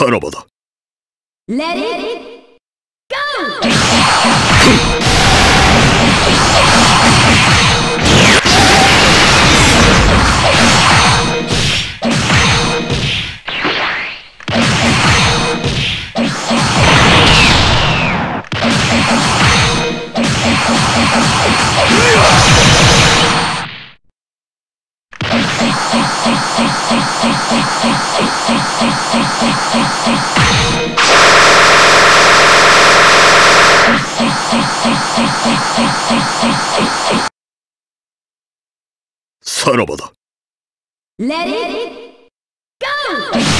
さらばだ Let it go! さらばだ。レディーゴー